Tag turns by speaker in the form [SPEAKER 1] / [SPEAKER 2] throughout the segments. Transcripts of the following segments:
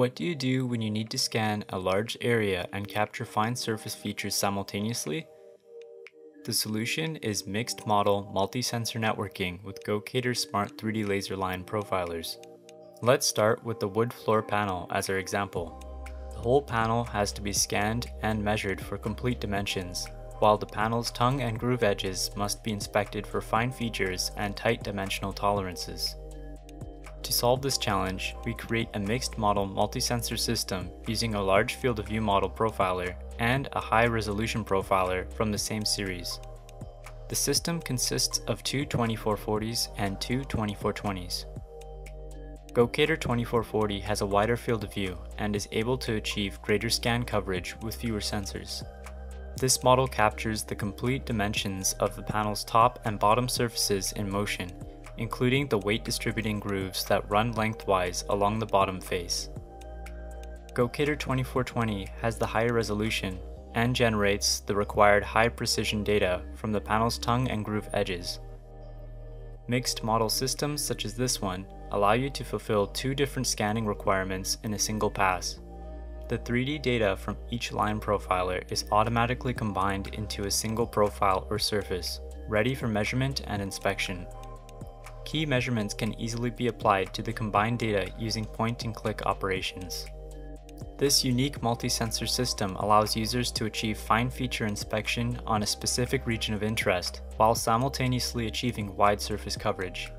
[SPEAKER 1] What do you do when you need to scan a large area and capture fine surface features simultaneously? The solution is mixed model multi-sensor networking with Gocator Smart 3D Laser Line Profilers. Let's start with the wood floor panel as our example. The whole panel has to be scanned and measured for complete dimensions, while the panel's tongue and groove edges must be inspected for fine features and tight dimensional tolerances. To solve this challenge, we create a mixed model multi-sensor system using a large field of view model profiler and a high resolution profiler from the same series. The system consists of two 2440s and two 2420s. Gocator 2440 has a wider field of view and is able to achieve greater scan coverage with fewer sensors. This model captures the complete dimensions of the panel's top and bottom surfaces in motion including the weight distributing grooves that run lengthwise along the bottom face. Gocator 2420 has the higher resolution and generates the required high precision data from the panel's tongue and groove edges. Mixed model systems such as this one allow you to fulfill two different scanning requirements in a single pass. The 3D data from each line profiler is automatically combined into a single profile or surface, ready for measurement and inspection. Key measurements can easily be applied to the combined data using point-and-click operations. This unique multi-sensor system allows users to achieve fine feature inspection on a specific region of interest, while simultaneously achieving wide surface coverage.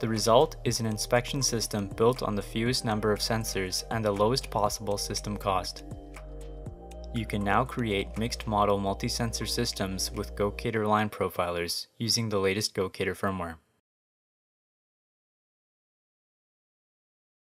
[SPEAKER 1] The result is an inspection system built on the fewest number of sensors and the lowest possible system cost. You can now create mixed model multi-sensor systems with Gocator line profilers using the latest Gocator firmware.